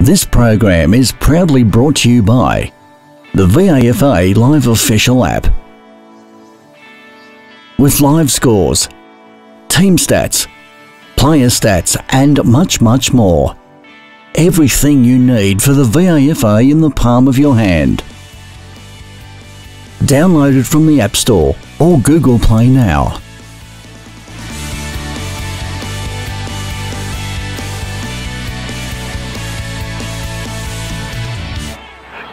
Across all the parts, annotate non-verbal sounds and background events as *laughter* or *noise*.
This program is proudly brought to you by the VAFA Live Official app. With live scores, team stats, player stats, and much, much more. Everything you need for the VAFA in the palm of your hand. Download it from the App Store or Google Play now.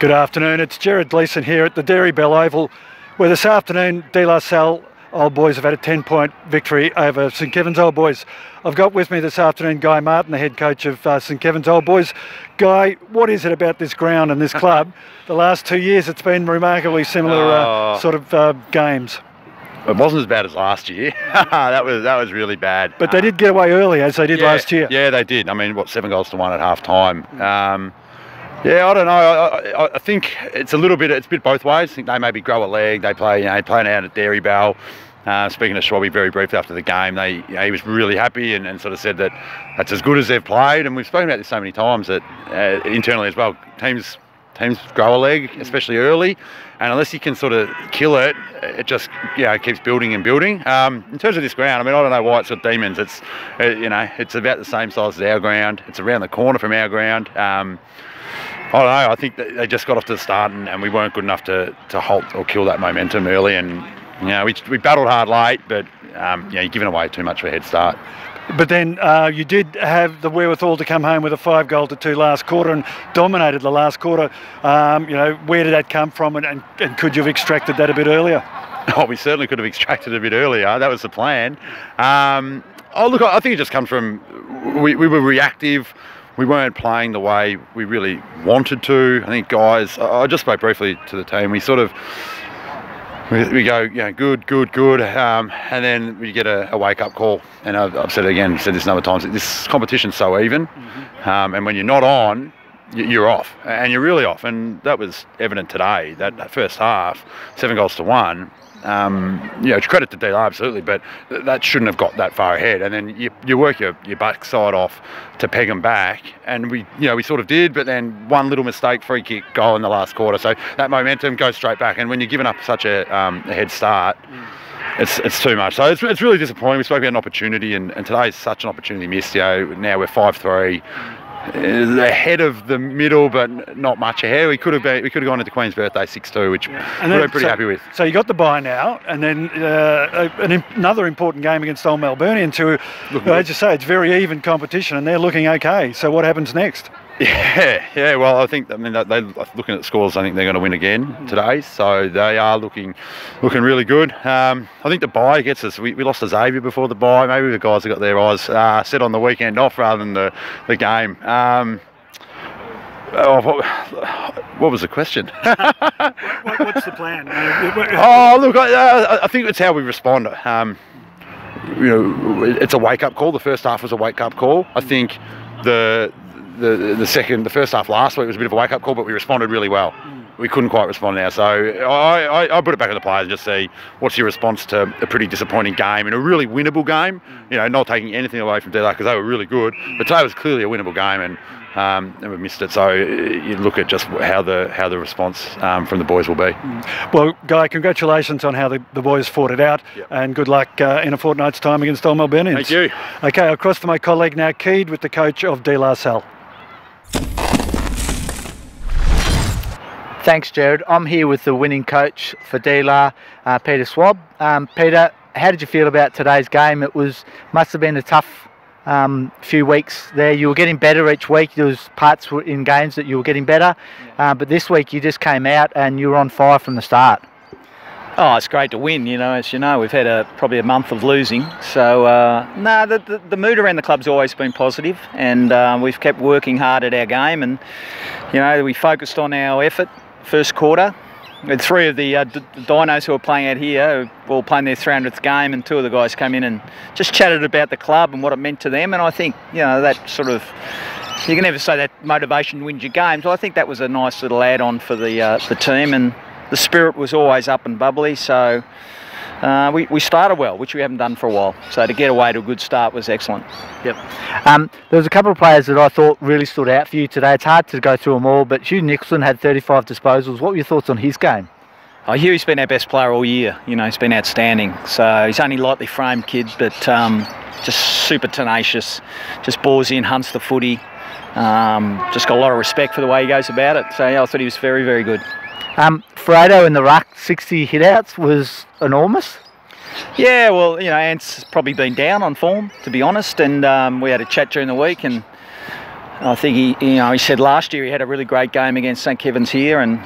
Good afternoon, it's Gerard Gleeson here at the Dairy Bell Oval, where this afternoon De La Salle Old Boys have had a 10 point victory over St Kevin's Old Boys. I've got with me this afternoon Guy Martin, the head coach of uh, St Kevin's Old Boys. Guy, what is it about this ground and this *laughs* club? the last two years it's been remarkably similar uh, Oh. sort of uh, games. It wasn't as bad as last year. *laughs* that was that was really bad. But they did get away early, as they did yeah, last year. Yeah, they did. I mean, what seven goals to one at half time. Um, yeah, I don't know. I, I, I think it's a little bit. It's a bit both ways. I think they maybe grow a leg. They play, you know, playing out at Dairy Bell. Uh, speaking to Schwabby very briefly after the game, they you know, he was really happy and, and sort of said that that's as good as they've played. And we've spoken about this so many times that uh, internally as well, teams teams grow a leg, especially early, and unless you can sort of kill it, it just you know keeps building and building. Um, in terms of this ground, I mean, I don't know why it's got demons. It's uh, you know it's about the same size as our ground. It's around the corner from our ground. Um, I don't know. I think that they just got off to the start, and, and we weren't good enough to, to halt or kill that momentum early. And you know, we, we battled hard late, but um, you know, you're giving away too much of a head start. But then uh, you did have the wherewithal to come home with a five goal to two last quarter and dominated the last quarter. Um, you know, where did that come from and, and, and could you have extracted that a bit earlier? *laughs* Oh, we certainly could have extracted a bit earlier. That was the plan. Um, oh, look, I think it just comes from we, we were reactive. We weren't playing the way we really wanted to. I think guys, I just spoke briefly to the team. We sort of we, we go, you know, good, good, good, um, and then we get a, a wake up call. And I've, I've said it again, said this a number of times. This competition's so even, um, and when you're not on, you're off, and you're really off. And that was evident today. That, that first half, seven goals to one. Um, you know, credit to Dale, absolutely, but th- that shouldn't have got that far ahead. And then you, you work your, your backside off to peg them back, and we, you know, we sort of did. But then one little mistake, free kick, goal in the last quarter. So that momentum goes straight back. And when you're giving up such a, um, a head start, it's, it's too much. So it's, it's really disappointing. We spoke about an opportunity, and, and today is such an opportunity missed. You know, now we're five three. Ahead of the middle, but not much ahead. We could have been, we could have gone into Queen's birthday six two, which And we're pretty so- happy with. So you got the bye now, and then uh, an, another important game against Old Melburnians, who, as you say, it's very even competition, and they're looking okay. So what happens next? *laughs* Yeah, yeah. Well, I think I mean they looking at scores. I think they're going to win again today, so they are looking looking really good. Um, I think the bye gets us. We, we lost to Xavier before the bye. Maybe the guys have got their eyes uh, set on the weekend off rather than the the game. Um, oh, what, what was the question? *laughs* What, what's the plan? Oh, look, I, uh, I think it's how we respond. Um, you know, it's a wake up call. The first half was a wake up call. I think the the the second, the first half last week was a bit of a wake up call, but we responded really well. We couldn't quite respond now, so I, I, I put it back to the players and just see what's your response to a pretty disappointing game and a really winnable game. You know, not taking anything away from Dela because they were really good, but today was clearly a winnable game and. Um, and we missed it, so you look at just how the how the response um, from the boys will be. Well, Guy, congratulations on how the, the boys fought it out, Yep. and good luck uh, in a fortnight's time against Old Melburnians. Thank you. Okay, across to my colleague now, Keed, with the coach of De La Salle. Thanks, Jared. I'm here with the winning coach for DLR, uh, Peter Schwab. Um, Peter, how did you feel about today's game? It was must have been a tough um, few weeks there. You were getting better each week. There was parts in games that you were getting better, uh, but this week you just came out and you were on fire from the start. Oh, it's great to win. You know, as you know, we've had a probably a month of losing. So uh, no, the, the the mood around the club's always been positive, and uh, we've kept working hard at our game. And you know, we focused on our effort first quarter. Had three of the uh, dinos who were playing out here, were all playing their 300th game, and two of the guys came in and just chatted about the club and what it meant to them. And I think you know that sort of you can never say that motivation wins your games. Well, I think that was a nice little add-on for the uh, the team, and the spirit was always up and bubbly. So uh, we, we started well, which we haven't done for a while. So to get away to a good start was excellent. Yep. Um, there was a couple of players that I thought really stood out for you today. It's hard to go through them all, but Hugh Nicholson had 35 disposals. What were your thoughts on his game? Oh, Hugh's been our best player all year. You know, he's been outstanding. So he's only lightly framed kid, but um, just super tenacious. Just bores in, hunts the footy. Um, just got a lot of respect for the way he goes about it. So yeah, I thought he was very, very good. Um, Fredo in the ruck, 60 hitouts was enormous. Yeah, well, you know, Ant's probably been down on form, to be honest, and um, we had a chat during the week, and I think he, you know, he said last year he had a really great game against St Kevin's here, and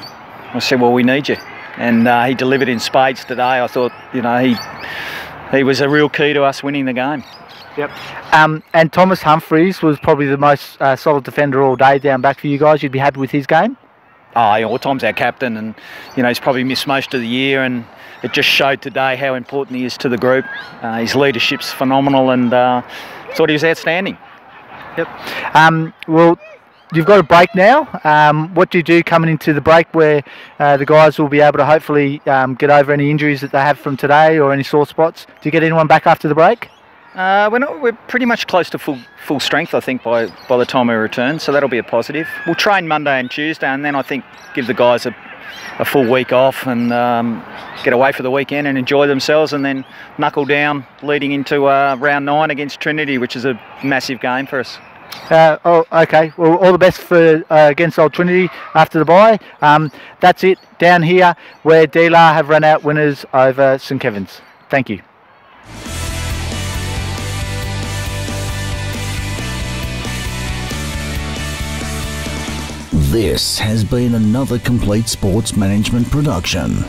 I said, well, we need you, and uh, he delivered in spades today. I thought, you know, he he was a real key to us winning the game. Yep. Um, and Thomas Humphreys was probably the most uh, solid defender all day down back for you guys. You'd be happy with his game? Oh, yeah, all time's our captain, and you know he's probably missed most of the year, and it just showed today how important he is to the group. Uh, his leadership's phenomenal, and uh, thought he was outstanding. Yep. Um, well, you've got a break now. Um, what do you do coming into the break where uh, the guys will be able to hopefully um, get over any injuries that they have from today or any sore spots? Do you get anyone back after the break? Uh, we're, not, we're pretty much close to full full strength, I think, by by the time we return. So that'll be a positive. We'll train Monday and Tuesday, and then I think give the guys a, a full week off and um, get away for the weekend and enjoy themselves, and then knuckle down leading into uh, round nine against Trinity, which is a massive game for us. Uh, oh, okay. Well, all the best for uh, against Old Trinity after the bye. Um, that's it down here where DLAR have run out winners over St Kevin's. Thank you. This has been another complete sports management production.